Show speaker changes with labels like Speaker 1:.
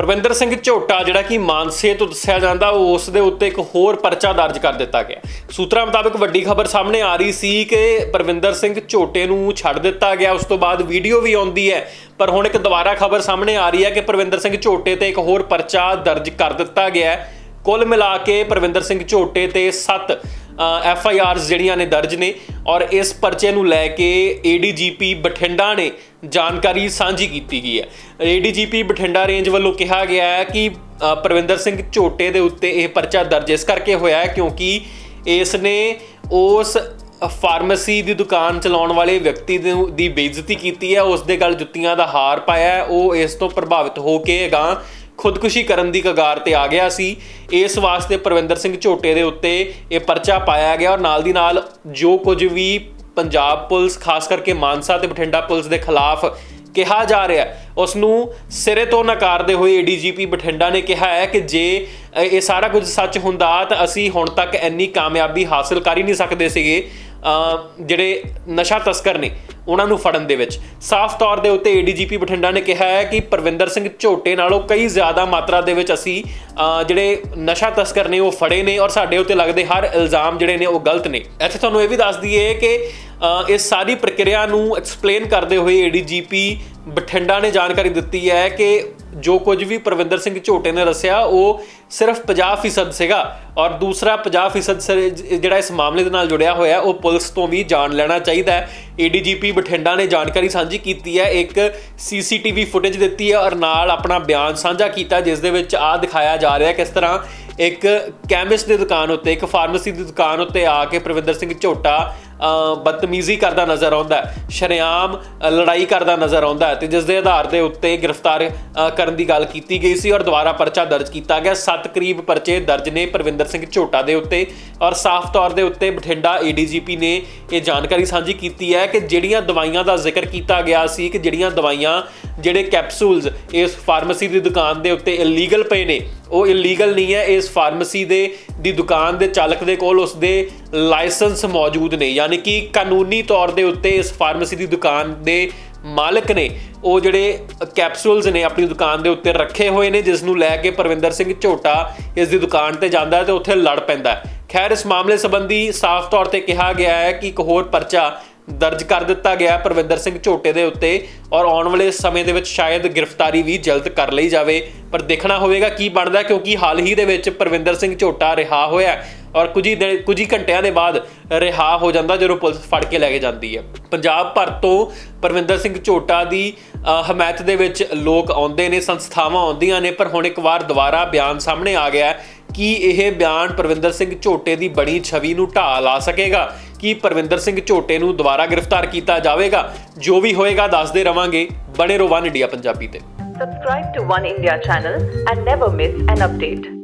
Speaker 1: ਪਰਵਿੰਦਰ ਸਿੰਘ ਝੋਟਾ, ਜਿਹੜਾ ਕਿ ਮਾਨਸੇ ਤੋਂ ਦੱਸਿਆ ਜਾਂਦਾ ਉਸ ਦੇ ਉੱਤੇ ਇੱਕ ਹੋਰ ਪਰਚਾ ਦਰਜ ਕਰ ਦਿੱਤਾ ਗਿਆ। ਸੂਤਰਾਂ ਮੁਤਾਬਕ ਵੱਡੀ ਖਬਰ ਸਾਹਮਣੇ ਆ ਰਹੀ ਸੀ ਕਿ ਪਰਵਿੰਦਰ ਸਿੰਘ ਝੋਟੇ ਨੂੰ ਛੱਡ ਦਿੱਤਾ ਗਿਆ। ਉਸ ਤੋਂ ਬਾਅਦ ਵੀਡੀਓ ਵੀ ਆਉਂਦੀ ਹੈ, ਪਰ ਹੁਣ ਇੱਕ ਦੁਬਾਰਾ ਖਬਰ ਸਾਹਮਣੇ ਆ ਰਹੀ ਹੈ ਕਿ ਪਰਵਿੰਦਰ ਸਿੰਘ ਝੋਟੇ ਤੇ ਇੱਕ ਹੋਰ ਪਰਚਾ ਦਰਜ ਕਰ ਦਿੱਤਾ ਗਿਆ ਹੈ। ਕੁੱਲ ਮਿਲਾ ਕੇ ਪਰਵਿੰਦਰ ਸਿੰਘ ਝੋਟੇ ਤੇ 7 ਐਫ ਆਈ ਆਰਸ ਜਿਹੜੀਆਂ ਨੇ ਦਰਜ ਨੇ ਔਰ ਇਸ ਪਰਚੇ ਨੂੰ ਲੈ ਕੇ ਏਡੀਜੀਪੀ ਬਠਿੰਡਾ ਨੇ ਜਾਣਕਾਰੀ ਸਾਂਝੀ ਕੀਤੀ ਗਈ ਹੈ। ਏਡੀਜੀਪੀ ਬਠਿੰਡਾ ਰੇਂਜ ਵੱਲੋਂ ਕਿਹਾ ਗਿਆ ਹੈ ਕਿ ਅ, ਪਰਵਿੰਦਰ ਸਿੰਘ ਝੋਟੇ ਦੇ ਉੱਤੇ ਇਹ ਪਰਚਾ ਦਰਜ ਇਸ ਕਰਕੇ ਹੋਇਆ ਹੈ ਕਿਉਂਕਿ ਇਸ ਨੇ ਉਸ ਫਾਰਮੇਸੀ ਦੀ ਦੁਕਾਨ ਚਲਾਉਣ ਵਾਲੇ ਵਿਅਕਤੀ ਨੂੰ- ਦੀ ਬੇਇੱਜ਼ਤੀ ਕੀਤੀ ਹੈ। ਉਸ ਦੇ ਗਲ ਜੁੱਤੀਆਂ ਦਾ ਹਾਰ ਪਾਇਆ ਉਹ ਇਸ ਤੋਂ ਪ੍ਰਭਾਵਿਤ ਹੋ ਕੇ ਗਾਂ ਖੁਦਕੁਸ਼ੀ ਕਰਨ ਦੀ ਕਗਾਰ ਤੇ ਆ ਗਿਆ ਸੀ। ਇਸ ਵਾਸਤੇ ਪ੍ਰਵਿੰਦਰ ਸਿੰਘ ਝੋਟੇ ਦੇ ਉੱਤੇ ਇਹ ਪਰਚਾ ਪਾਇਆ ਗਿਆ ਔਰ ਨਾਲ ਦੀ ਨਾਲ ਜੋ ਕੁਝ ਵੀ ਪੰਜਾਬ ਪੁਲਿਸ, ਖਾਸ ਕਰਕੇ ਮਾਨਸਾ ਤੇ ਬਠਿੰਡਾ ਪੁਲਿਸ ਦੇ ਖਿਲਾਫ ਕਿਹਾ ਜਾ ਰਿਹਾ ਉਸ ਨੂੰ ਸਿਰੇ ਤੋਂ ਨਕਾਰਦੇ ਹੋਏ ਏਡੀਜੀਪੀ ਬਠਿੰਡਾ ਨੇ ਕਿਹਾ ਹੈ ਕਿ ਜੇ ਇਹ ਸਾਰਾ ਕੁਝ ਸੱਚ ਹੁੰਦਾ ਤਾਂ ਅਸੀਂ ਹੁਣ ਤੱਕ ਇੰਨੀ ਕਾਮਯਾਬੀ ਹਾਸਲ ਕਰ ਹੀ ਨਹੀਂ ਸਕਦੇ ਸੀਗੇ ਜਿਹੜੇ ਨਸ਼ਾ ਤਸਕਰ ਨੇ। ਉਹਨਾਂ ਨੂੰ ਫੜਨ ਦੇ ਵਿੱਚ। ਸਾਫ਼ ਤੌਰ ਦੇ ਉੱਤੇ ਏਡੀਜੀਪੀ ਬਠਿੰਡਾ ਨੇ ਕਿਹਾ ਹੈ ਕਿ ਪਰਵਿੰਦਰ ਸਿੰਘ ਝੋਟੇ ਨਾਲੋਂ ਕਈ ਜ਼ਿਆਦਾ ਮਾਤਰਾ ਦੇ ਵਿੱਚ ਅਸੀਂ ਜਿਹੜੇ ਨਸ਼ਾ ਤਸਕਰ ਨੇ ਉਹ ਫੜੇ ਨੇ ਔਰ ਸਾਡੇ ਉੱਤੇ ਲੱਗਦੇ ਹਰ ਇਲਜ਼ਾਮ ਜਿਹੜੇ ਨੇ ਉਹ ਗਲਤ ਨੇ। ਇੱਥੇ ਤੁਹਾਨੂੰ ਇਹ ਵੀ ਦੱਸ ਦਈਏ ਕਿ ਇਸ ਸਾਰੀ ਪ੍ਰਕਿਰਿਆ ਨੂੰ ਐਕਸਪਲੇਨ ਕਰਦੇ ਹੋਏ ਏਡੀਜੀਪੀ ਬਠਿੰਡਾ ਨੇ ਜਾਣਕਾਰੀ ਦਿੱਤੀ ਹੈ ਕਿ ਜੋ ਕੁਝ ਵੀ ਪਰਵਿੰਦਰ ਸਿੰਘ ਝੋਟੇ ਨੇ ਦੱਸਿਆ, ਉਹ ਸਿਰਫ 50% ਸੀਗਾ ਔਰ ਦੂਸਰਾ 50% ਸ- ਜਿਹੜਾ ਇਸ ਮਾਮਲੇ ਦੇ ਨਾਲ ਜੁੜਿਆ ਹੋਇਆ, ਉਹ ਪੁਲਿਸ ਤੋਂ ਵੀ ਜਾਣ ਲੈਣਾ ਚਾਹੀਦਾ ਹੈ। ਏਡੀਜੀਪੀ ਬਠਿੰਡਾ ਨੇ ਜਾਣਕਾਰੀ ਸਾਂਝੀ ਕੀਤੀ ਹੈ, ਇੱਕ ਸੀਸੀਟੀਵੀ ਫੁਟੇਜ ਦਿੱਤੀ ਹੈ ਔਰ ਨਾਲ ਆਪਣਾ ਬਿਆਨ ਸਾਂਝਾ ਕੀਤਾ, ਜਿਸ ਦੇ ਵਿੱਚ ਆ ਦਿਖਾਇਆ ਜਾ ਰਿਹਾ ਕਿਸ ਤਰ੍ਹਾਂ ਇੱਕ ਕੈਮਿਸਟ ਦੀ ਦੁਕਾਨ ਉੱਤੇ, ਇੱਕ ਫਾਰਮੇਸੀ ਦੀ ਦੁਕਾਨ ਉੱਤੇ ਆ ਕੇ ਪ੍ਰਵਿੰਦਰ ਸਿੰਘ ਝੋਟਾ ਬਦਤਮੀਜ਼ੀ ਕਰਦਾ ਨਜ਼ਰ ਆਉਂਦਾ ਹੈ, ਸ਼ਰੇਆਮ ਲੜਾਈ ਕਰਦਾ ਨਜ਼ਰ ਆਉਂਦਾ ਹੈ ਤੇ ਜਿਸ ਦੇ ਆਧਾਰ ਦੇ ਉੱਤੇ ਗ੍ਰਿਫਤਾਰ ਕਰਨ ਦੀ ਗੱਲ ਕੀਤੀ ਗਈ ਸੀ ਔਰ ਦੁਬਾਰਾ ਪਰਚਾ ਦਰਜ ਕੀਤਾ ਗਿਆ। 7 ਕਰੀਬ ਪਰਚੇ ਦਰਜ ਨੇ ਪਰਵਿੰਦਰ ਸਿੰਘ ਝੋਟਾ ਦੇ ਉੱਤੇ ਔਰ ਸਾਫ਼ ਤੌਰ ਦੇ ਉੱਤੇ ਬਠਿੰਡਾ ਏਡੀਜੀਪੀ ਨੇ ਇਹ ਜਾਣਕਾਰੀ ਸਾਂਝੀ ਕੀਤੀ ਹੈ ਕਿ ਜਿਹੜੀਆਂ ਦਵਾਈਆਂ ਦਾ ਜ਼ਿਕਰ ਕੀਤਾ ਗਿਆ ਸੀ ਕਿ ਜਿਹੜੀਆਂ ਦਵਾਈਆਂ ਜਿਹੜੇ ਕੈਪਸੂਲਸ ਇਸ ਫਾਰਮੇਸੀ ਦੀ ਦੁਕਾਨ ਦੇ ਉੱਤੇ ਇਲੀਗਲ ਪਏ ਨੇ, ਉਹ ਇਲੀਗਲ ਨਹੀਂ ਹੈ, ਇਸ ਫਾਰਮੇਸੀ ਦੇ, ਦੀ ਦੁਕਾਨ ਦੇ ਚਾਲਕ ਦੇ ਕੋਲ ਉਸ ਦੇ ਲਾਇਸੈਂਸ ਮੌਜੂਦ ਨੇ। ਯਾਨੀ ਕਿ ਕਾਨੂੰਨੀ ਤੌਰ ਦੇ ਉੱਤੇ ਇਸ ਫਾਰਮੇਸੀ ਦੀ ਦੁਕਾਨ ਦੇ ਮਾਲਕ ਨੇ, ਉਹ ਜਿਹੜੇ ਕੈਪਸੂਲਸ ਨੇ ਆਪਣੀ ਦੁਕਾਨ ਦੇ ਉੱਤੇ ਰੱਖੇ ਹੋਏ ਨੇ, ਜਿਸ ਨੂੰ ਲੈ ਕੇ ਪਰਵਿੰਦਰ ਸਿੰਘ ਝੋਟਾ ਇਸ ਦੀ ਦੁਕਾਨ ਤੇ ਜਾਂਦਾ ਹੈ ਤੇ ਉੱਥੇ ਲੜ ਪੈਂਦਾ ਹੈ। ਖੈਰ, ਇਸ ਮਾਮਲੇ ਸੰਬੰਧੀ ਸਾਫ਼ ਤੌਰ ਤੇ ਕਿਹਾ ਗਿਆ ਹੈ ਕਿ ਇੱਕ ਹੋਰ ਪਰਚਾ ਦਰਜ ਕਰ ਦਿੱਤਾ ਗਿਆ ਹੈ ਪਰਵਿੰਦਰ ਸਿੰਘ ਝੋਟੇ ਦੇ ਉੱਤੇ ਔਰ ਆਉਣ ਵਾਲੇ ਸਮੇਂ ਦੇ ਵਿੱਚ ਸ਼ਾਇਦ ਗ੍ਰਿਫਤਾਰੀ ਵੀ ਜਲਦ ਕਰ ਲਈ ਜਾਵੇ। ਪਰ ਦੇਖਣਾ ਹੋਵੇਗਾ ਕੀ ਬਣਦਾ, ਕਿਉਂਕਿ ਹਾਲ ਹੀ ਦੇ ਵਿੱਚ ਪਰਵਿੰਦਰ ਸਿੰਘ ਝੋਟਾ ਰਿਹਾ ਹੋਇਆ ਔਰ ਕੁਝ ਹੀ ਦਿਨ- ਕੁਝ ਹੀ ਘੰਟਿਆਂ ਦੇ ਬਾਅਦ ਰਿਹਾ ਹੋ ਜਾਂਦਾ, ਜਦੋਂ ਪੁਲਿਸ ਫੜ ਕੇ ਲੈ ਕੇ ਜਾਂਦੀ ਹੈ। ਪੰਜਾਬ ਭਰ ਤੋਂ ਪਰਵਿੰਦਰ ਸਿੰਘ ਝੋਟਾ ਦੀ ਹਮਾਇਤ ਦੇ ਵਿੱਚ ਲੋਕ ਆਉਂਦੇ ਨੇ, ਸੰਸਥਾਵਾਂ ਆਉਂਦੀਆਂ ਨੇ, ਪਰ ਹੁਣ ਇੱਕ ਵਾਰ ਦੁਬਾਰਾ ਬਿਆਨ ਸਾਹਮਣੇ ਆ ਗਿਆ ਕੀ ਇਹ ਬਿਆਨ ਪਰਵਿੰਦਰ ਸਿੰਘ ਝੋਟੇ ਦੀ ਬਣੀ ਛਵੀ ਨੂੰ ਢਾਹ ਲਾ ਸਕੇਗਾ? ਕੀ ਪਰਵਿੰਦਰ ਸਿੰਘ ਝੋਟੇ ਨੂੰ ਦੁਬਾਰਾ ਗ੍ਰਿਫਤਾਰ ਕੀਤਾ ਜਾਵੇਗਾ? ਜੋ ਵੀ ਹੋਏਗਾ, ਦੱਸਦੇ ਰਵਾਂਗੇ ਬਣੇ ਰੋ ਵਨ ਇੰਡੀਆ ਪੰਜਾਬੀ ਤੇ।
Speaker 2: Subscribe to One India channel and never miss an update.